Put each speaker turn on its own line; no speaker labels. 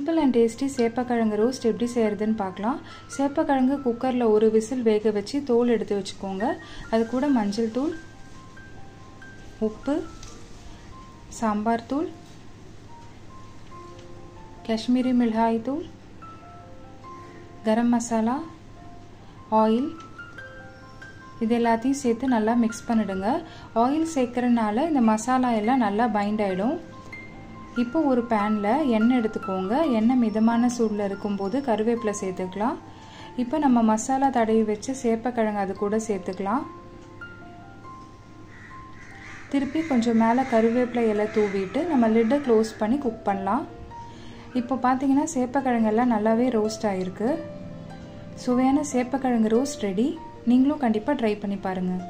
Simple and tasty சேப்பக்கிழங்கு roast எப்படி செய்கிறதுன்னு பார்க்கலாம். சேப்பக்கிழங்கு குக்கரில் ஒரு விசில் வேக வச்சு தோல் எடுத்து வச்சுக்கோங்க. அது கூட மஞ்சள் தூள் உப்பு சாம்பார் தூள் காஷ்மீரி மிளகாய் தூள் கரம் மசாலா ஆயில் இது எல்லாத்தையும் சேர்த்து நல்லா மிக்ஸ் பண்ணிடுங்க. ஆயில் சேர்க்குறதுனால இந்த மசாலா எல்லாம் நல்லா பைண்ட் ஆகிடும் இப்போ ஒரு பேனில் எண்ணெய் எடுத்துக்கோங்க. எண்ணெய் மிதமான சூடில் இருக்கும்போது கருவேப்பிலை சேர்த்துக்கலாம். இப்போ நம்ம மசாலா தடவி வச்சு சேப்பக்கிழங்கு அது கூட சேர்த்துக்கலாம். திருப்பி கொஞ்சம் மேலே கருவேப்பிலை இலை தூவிட்டு நம்ம லிட்டை க்ளோஸ் பண்ணி குக் பண்ணலாம். இப்போ பார்த்தீங்கன்னா சேப்பக்கிழங்கெல்லாம் நல்லாவே ரோஸ்ட் ஆகிருக்கு சுவையான சேப்பக்கிழங்கு ரோஸ்ட் ரெடி நீங்களும் கண்டிப்பாக ட்ரை பண்ணி பாருங்கள்